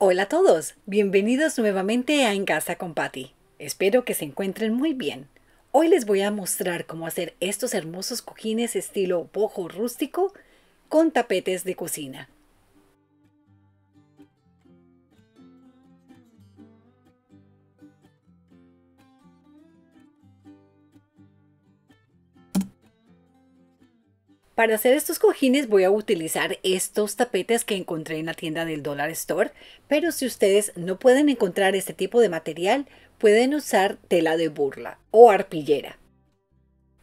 Hola a todos, bienvenidos nuevamente a En Casa con Patty. Espero que se encuentren muy bien. Hoy les voy a mostrar cómo hacer estos hermosos cojines estilo bojo rústico con tapetes de cocina. Para hacer estos cojines voy a utilizar estos tapetes que encontré en la tienda del Dollar Store, pero si ustedes no pueden encontrar este tipo de material, pueden usar tela de burla o arpillera.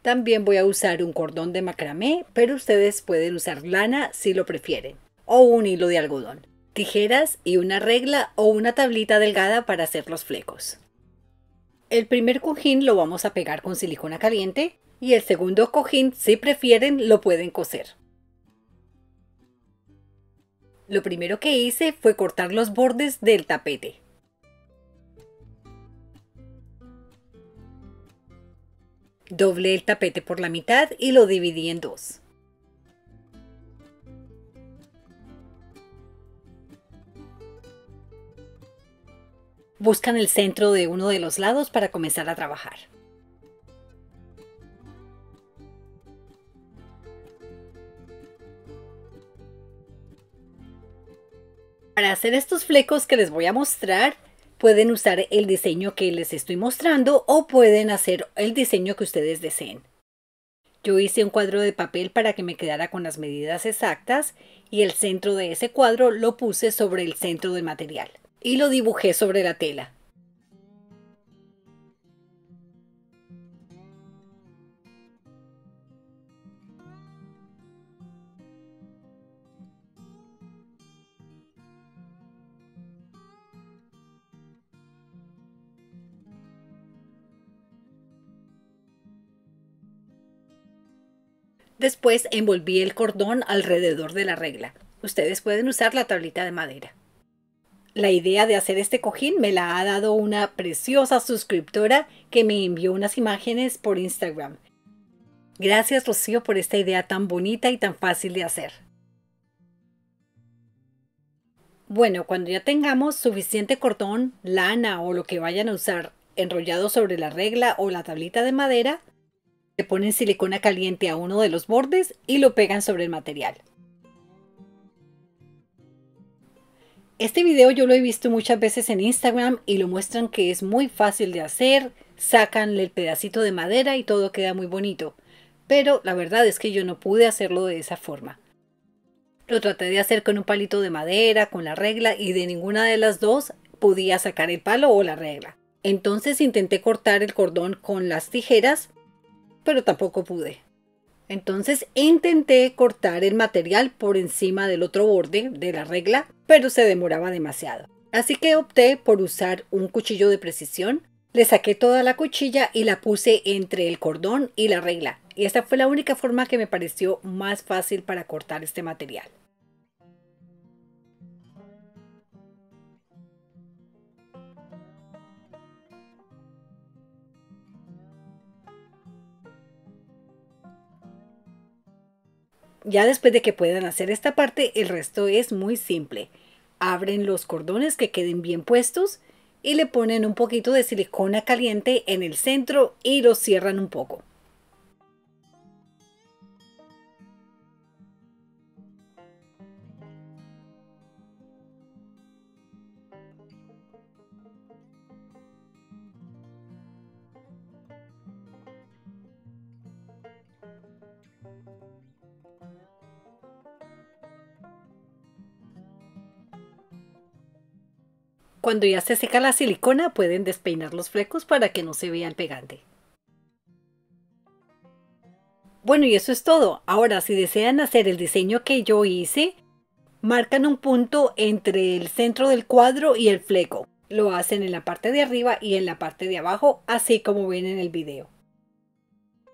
También voy a usar un cordón de macramé, pero ustedes pueden usar lana si lo prefieren, o un hilo de algodón, tijeras y una regla o una tablita delgada para hacer los flecos. El primer cojín lo vamos a pegar con silicona caliente y el segundo cojín, si prefieren, lo pueden coser. Lo primero que hice fue cortar los bordes del tapete. Doblé el tapete por la mitad y lo dividí en dos. Buscan el centro de uno de los lados para comenzar a trabajar. Para hacer estos flecos que les voy a mostrar, pueden usar el diseño que les estoy mostrando o pueden hacer el diseño que ustedes deseen. Yo hice un cuadro de papel para que me quedara con las medidas exactas y el centro de ese cuadro lo puse sobre el centro del material y lo dibujé sobre la tela. Después envolví el cordón alrededor de la regla. Ustedes pueden usar la tablita de madera. La idea de hacer este cojín me la ha dado una preciosa suscriptora que me envió unas imágenes por Instagram. Gracias Rocío por esta idea tan bonita y tan fácil de hacer. Bueno, cuando ya tengamos suficiente cordón, lana o lo que vayan a usar enrollado sobre la regla o la tablita de madera, le ponen silicona caliente a uno de los bordes y lo pegan sobre el material. Este video yo lo he visto muchas veces en Instagram y lo muestran que es muy fácil de hacer, sacan el pedacito de madera y todo queda muy bonito. Pero la verdad es que yo no pude hacerlo de esa forma. Lo traté de hacer con un palito de madera, con la regla y de ninguna de las dos podía sacar el palo o la regla. Entonces intenté cortar el cordón con las tijeras pero tampoco pude. Entonces intenté cortar el material por encima del otro borde de la regla, pero se demoraba demasiado. Así que opté por usar un cuchillo de precisión. Le saqué toda la cuchilla y la puse entre el cordón y la regla. Y esta fue la única forma que me pareció más fácil para cortar este material. Ya después de que puedan hacer esta parte, el resto es muy simple. Abren los cordones que queden bien puestos y le ponen un poquito de silicona caliente en el centro y los cierran un poco. Cuando ya se seca la silicona pueden despeinar los flecos para que no se vea el pegante. Bueno y eso es todo. Ahora si desean hacer el diseño que yo hice, marcan un punto entre el centro del cuadro y el fleco. Lo hacen en la parte de arriba y en la parte de abajo, así como ven en el video.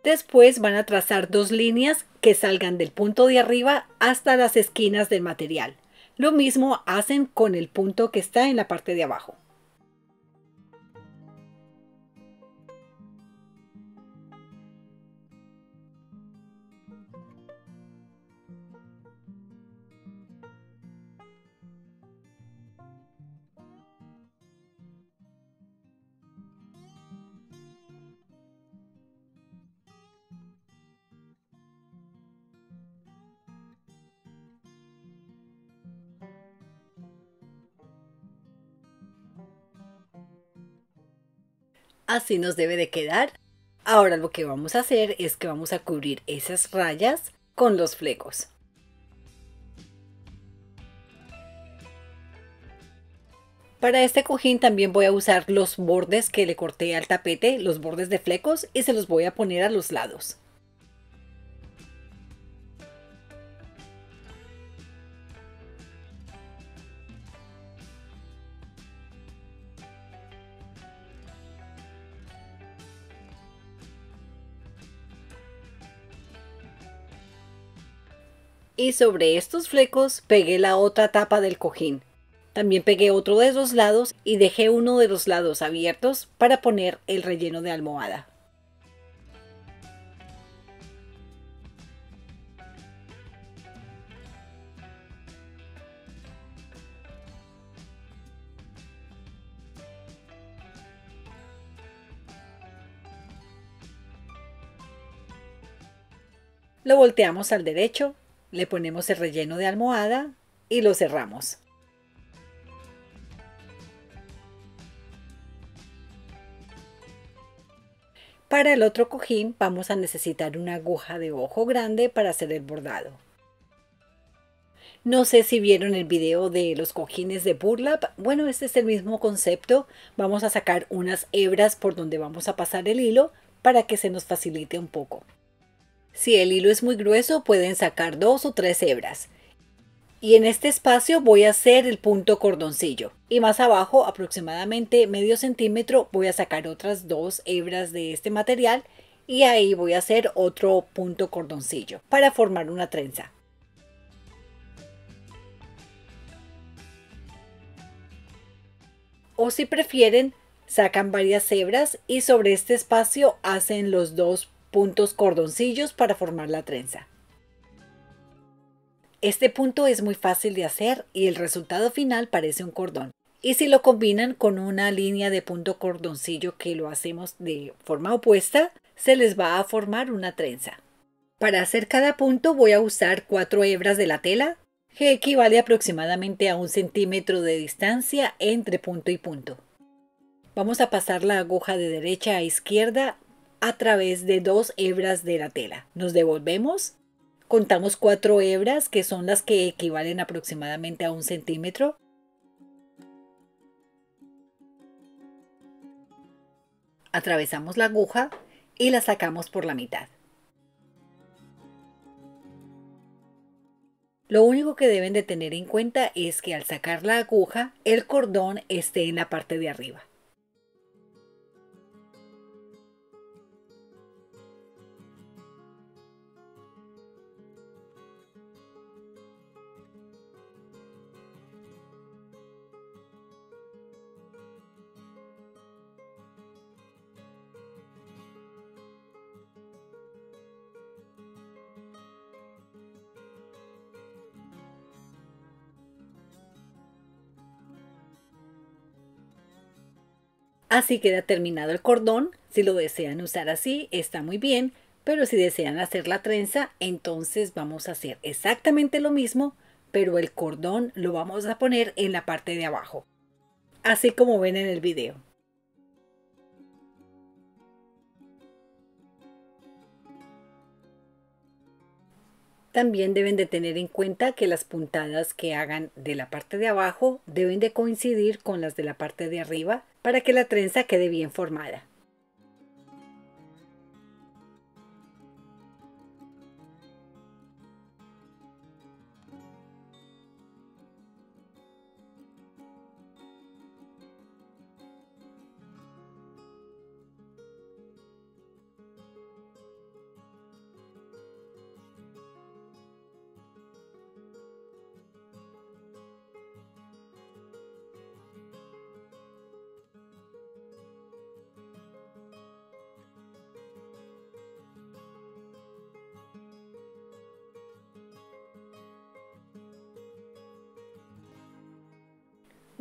Después van a trazar dos líneas que salgan del punto de arriba hasta las esquinas del material. Lo mismo hacen con el punto que está en la parte de abajo. Así nos debe de quedar. Ahora lo que vamos a hacer es que vamos a cubrir esas rayas con los flecos. Para este cojín también voy a usar los bordes que le corté al tapete, los bordes de flecos, y se los voy a poner a los lados. Y sobre estos flecos pegué la otra tapa del cojín. También pegué otro de los lados y dejé uno de los lados abiertos para poner el relleno de almohada. Lo volteamos al derecho, le ponemos el relleno de almohada y lo cerramos. Para el otro cojín vamos a necesitar una aguja de ojo grande para hacer el bordado. No sé si vieron el video de los cojines de Burlap. Bueno, este es el mismo concepto. Vamos a sacar unas hebras por donde vamos a pasar el hilo para que se nos facilite un poco. Si el hilo es muy grueso pueden sacar dos o tres hebras. Y en este espacio voy a hacer el punto cordoncillo. Y más abajo aproximadamente medio centímetro voy a sacar otras dos hebras de este material. Y ahí voy a hacer otro punto cordoncillo para formar una trenza. O si prefieren, sacan varias hebras y sobre este espacio hacen los dos puntos cordoncillos para formar la trenza. Este punto es muy fácil de hacer y el resultado final parece un cordón. Y si lo combinan con una línea de punto cordoncillo que lo hacemos de forma opuesta, se les va a formar una trenza. Para hacer cada punto voy a usar cuatro hebras de la tela, que equivale aproximadamente a un centímetro de distancia entre punto y punto. Vamos a pasar la aguja de derecha a izquierda a través de dos hebras de la tela. Nos devolvemos Contamos cuatro hebras que son las que equivalen aproximadamente a un centímetro. Atravesamos la aguja y la sacamos por la mitad. Lo único que deben de tener en cuenta es que al sacar la aguja, el cordón esté en la parte de arriba. Así queda terminado el cordón. Si lo desean usar así, está muy bien. Pero si desean hacer la trenza, entonces vamos a hacer exactamente lo mismo, pero el cordón lo vamos a poner en la parte de abajo. Así como ven en el video. También deben de tener en cuenta que las puntadas que hagan de la parte de abajo deben de coincidir con las de la parte de arriba para que la trenza quede bien formada.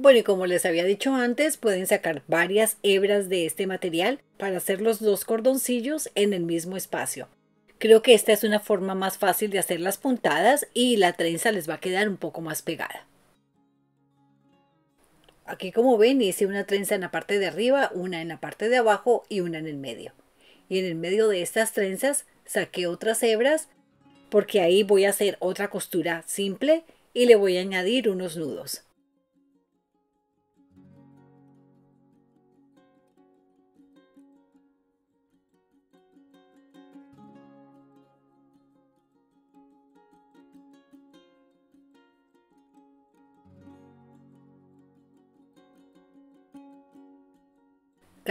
Bueno, y como les había dicho antes, pueden sacar varias hebras de este material para hacer los dos cordoncillos en el mismo espacio. Creo que esta es una forma más fácil de hacer las puntadas y la trenza les va a quedar un poco más pegada. Aquí como ven hice una trenza en la parte de arriba, una en la parte de abajo y una en el medio. Y en el medio de estas trenzas saqué otras hebras porque ahí voy a hacer otra costura simple y le voy a añadir unos nudos.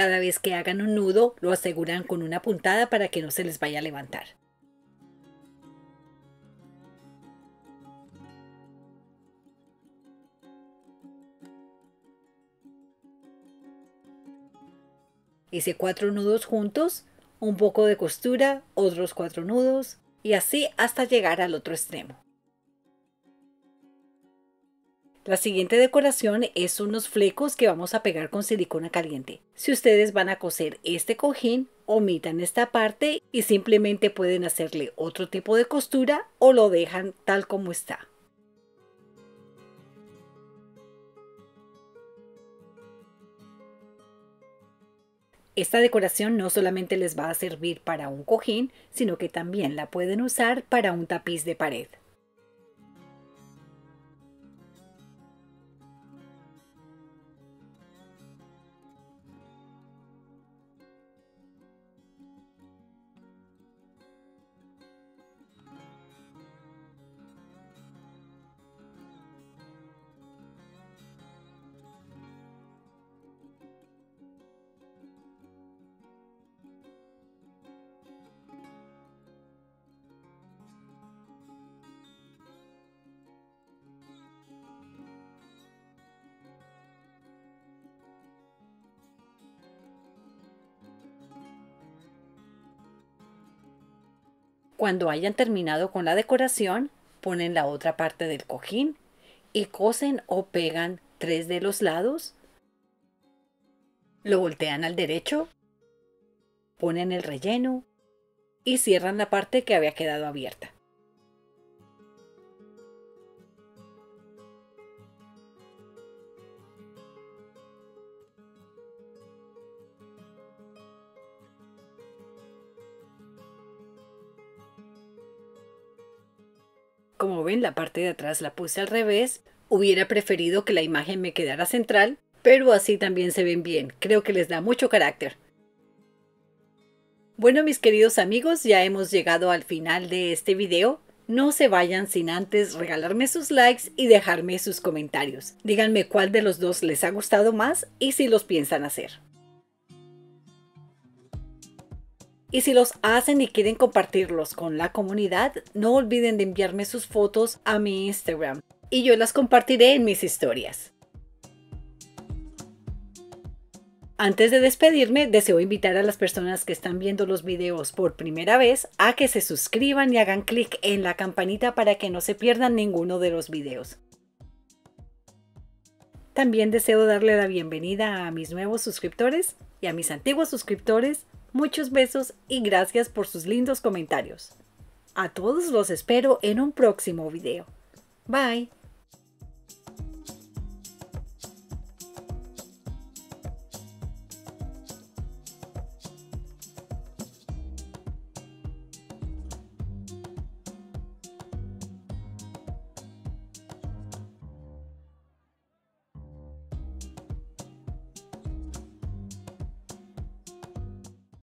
Cada vez que hagan un nudo, lo aseguran con una puntada para que no se les vaya a levantar. Hice cuatro nudos juntos, un poco de costura, otros cuatro nudos y así hasta llegar al otro extremo. La siguiente decoración es unos flecos que vamos a pegar con silicona caliente. Si ustedes van a coser este cojín, omitan esta parte y simplemente pueden hacerle otro tipo de costura o lo dejan tal como está. Esta decoración no solamente les va a servir para un cojín, sino que también la pueden usar para un tapiz de pared. Cuando hayan terminado con la decoración, ponen la otra parte del cojín y cosen o pegan tres de los lados. Lo voltean al derecho, ponen el relleno y cierran la parte que había quedado abierta. Como ven, la parte de atrás la puse al revés. Hubiera preferido que la imagen me quedara central, pero así también se ven bien. Creo que les da mucho carácter. Bueno, mis queridos amigos, ya hemos llegado al final de este video. No se vayan sin antes regalarme sus likes y dejarme sus comentarios. Díganme cuál de los dos les ha gustado más y si los piensan hacer. Y si los hacen y quieren compartirlos con la comunidad, no olviden de enviarme sus fotos a mi Instagram y yo las compartiré en mis historias. Antes de despedirme, deseo invitar a las personas que están viendo los videos por primera vez a que se suscriban y hagan clic en la campanita para que no se pierdan ninguno de los videos. También deseo darle la bienvenida a mis nuevos suscriptores y a mis antiguos suscriptores Muchos besos y gracias por sus lindos comentarios. A todos los espero en un próximo video. Bye.